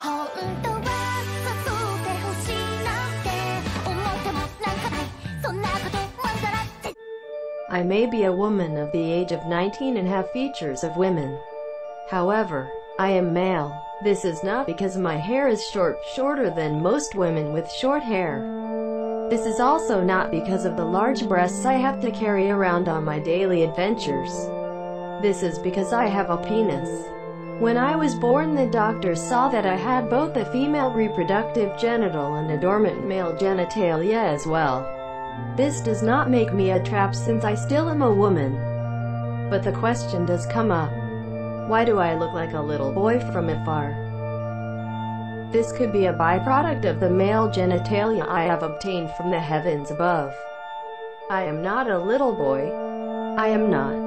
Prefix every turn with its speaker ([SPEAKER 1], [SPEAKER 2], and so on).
[SPEAKER 1] 本当は誘ってほしいなんて思ってもなんかないそんなことまんざらって
[SPEAKER 2] I may be a woman of the age of 19 and have features of women. However, I am male. This is not because my hair is short, shorter than most women with short hair. This is also not because of the large breasts I have to carry around on my daily adventures. This is because I have a penis. When I was born the doctors saw that I had both a female reproductive genital and a dormant male genitalia as well. This does not make me a trap since I still am a woman. But the question does come up. Why do I look like a little boy from afar? This could be a byproduct of the male genitalia I have obtained from the heavens above. I am not a little boy. I am not.